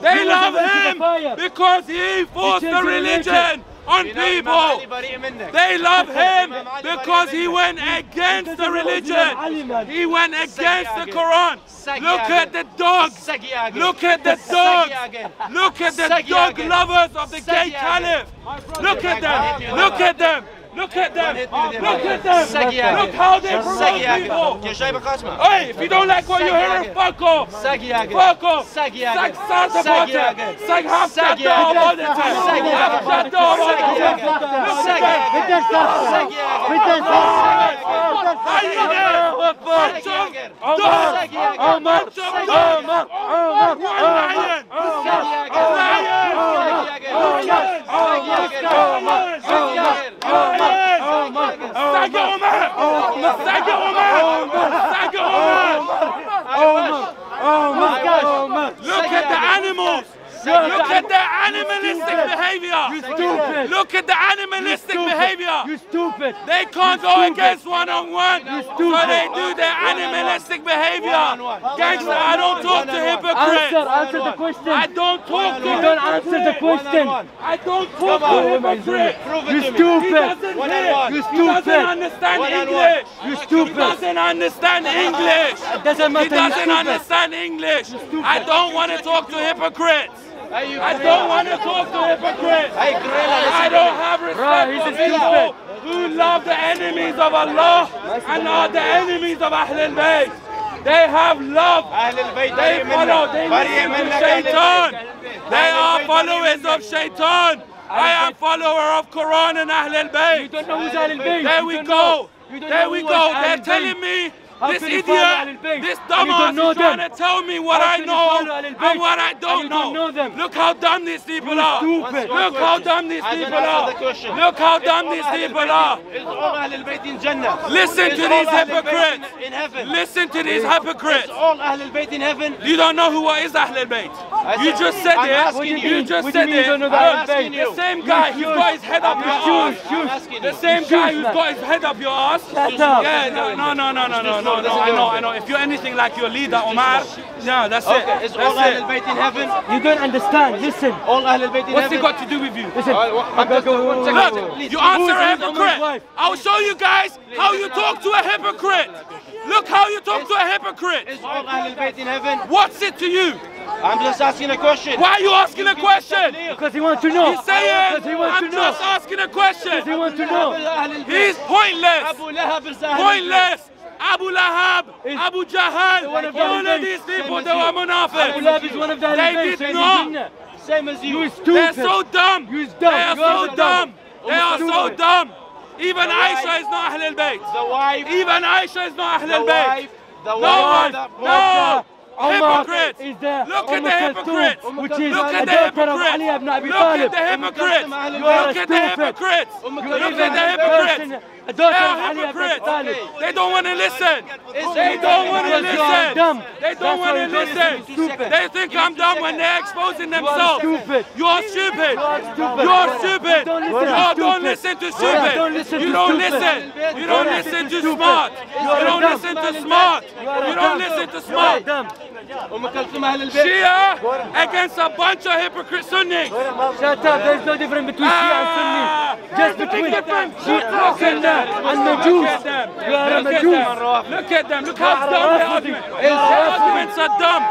They You love was the him because he forced changed the the religion. religion on people. They love him because he went against the religion. He went against the Quran. Look at the dogs. Look at the dogs. Look at the dog lovers of the gay caliph. Look at them. Look at them. Look at them. Look at them. Look how they promote people. Hey, if you don't like what you're hearing, fuck off. Fuck off. Sag Saataparte. Sag Saga Omar! Saga Omar! Saga Omar! The animals! Look at the animalistic behavior! You stupid. Look at the animalistic behavior! You stupid. They can't go against one on one, so stupid. they do their animalistic behavior. Gangster, I don't talk to hypocrites. answer the question. I don't talk to You don't answer the question. I don't talk to hypocrites. You He stupid. You He doesn't understand English. You stupid. He doesn't understand English. It doesn't He matter. you doesn't stupid. understand English. I don't want to talk to hypocrites. I don't want to talk to hypocrites. I don't have Right, respect he's for a people who love the enemies of Allah and are the enemies of Ahl al-Bayt. They have love. They follow. They listen to Shaitan. They are followers of Shaitan. I am follower of Quran and Ahl You al-Bayt. don't know who's Ahl al-Bayt. There we go. know. You don't There we go. They're telling me How this can you follow Ahl idiot, this And you don't dumbass know is trying them? to tell me what I know follow Ahl al-Bayt? and what I don't know. know them? Look how dumb these people You're are. stupid. Look how dumb these people are. Look how dumb these people are. Listen to these hypocrites. Listen to these hypocrites. all Ahl al-Bayt in heaven. You don't know who is Ahl al-Bayt. You just said it. You you. just What do you said it. the Look, Ahl al-Bayt? The same guy who's got his head up your ass. The same guy who's man. got his head up your ass. Shut up. Yeah, no, no, no, no, no, no, no, no. I know, I know. If you're anything like your leader, Omar, yeah, that's Okay, it. is all Ahl That's it. al-Bayt in heaven? You don't understand. Listen. All Ahl al-Bayt in What's it got to do with you? Listen. I'm just- one second. Look, you answer a Who's Omar's hypocrite. wife? I'll show you guys how you talk to a hypocrite. Look how you talk to a hypocrite. Is all Ahl al-Bayt in heaven? What's it to you? I'm just asking a question. Why are you asking a question? Because he wants to know. He's saying, he wants I'm to know. just asking a question. He wants to know. He's pointless. Abu Lahab is Ahl al-Bayt. Pointless. Abu Lahab, Is- Abu Jahal, one of the all of these people, they were you. Abu munafiq. Lahab is one of the They did not. Same as you. You. They're so dumb. You're dumb. They are You so dumb. They are so dumb. Even Aisha is not Ahl al-Bayt. The wife. Even Aisha is not Ahl The al-Bayt. wife. No one. No. Omar Hypocrites. is there. Look at the hypocrites. Which is Look at the hypocrites. Ali ibn Abi Look at the hypocrites. Look at the hypocrites. Look at the hypocrites. They're hypocrites. They don't want to listen. They don't want to listen. They don't want to listen. They think I'm dumb when they're exposing themselves. You're stupid. You're stupid. You don't listen to stupid. You don't listen. You don't listen to smart. You don't listen to smart. You don't listen to smart. Shia against a bunch of hypocrite Sunnis. Shut up. There's no difference between Shia and Sunni. Ah. just between Shia and, uh, and the Jews. You are a Jew. Look at them. Look how dumb they are. They are dumb.